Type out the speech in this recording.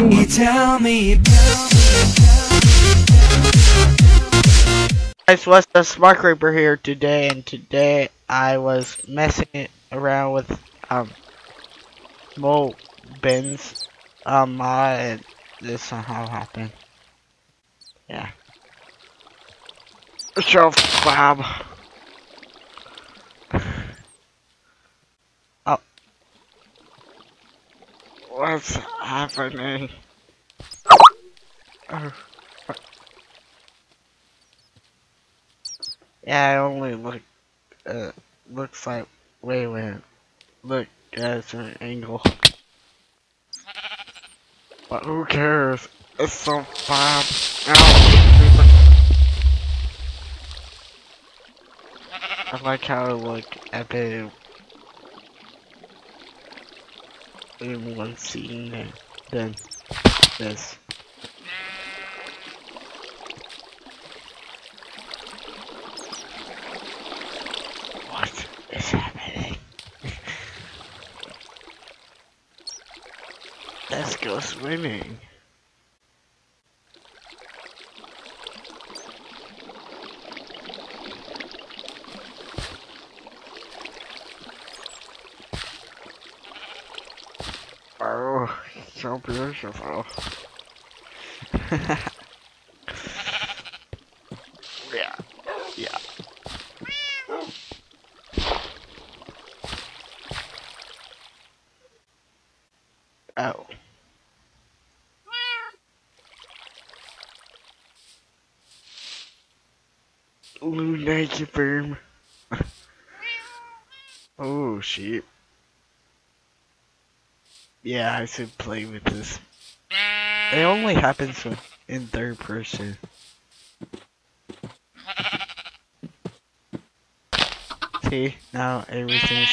me, tell me. Guys, what's the Smart Creeper here today, and today I was messing around with um Mo Bends um mod and this somehow happened. Yeah. Shelf Bob. Oh. What's happening? Yeah, I only look, uh, looks like, wait a look at an angle. But who cares? It's so. Ow. I like how it look epic in one scene and then this. What is happening? Let's go swimming. Oh, so beautiful. yeah, yeah. Oh. Lunatic firm. oh shit. Yeah, I should play with this. It only happens in third person. See, now everything's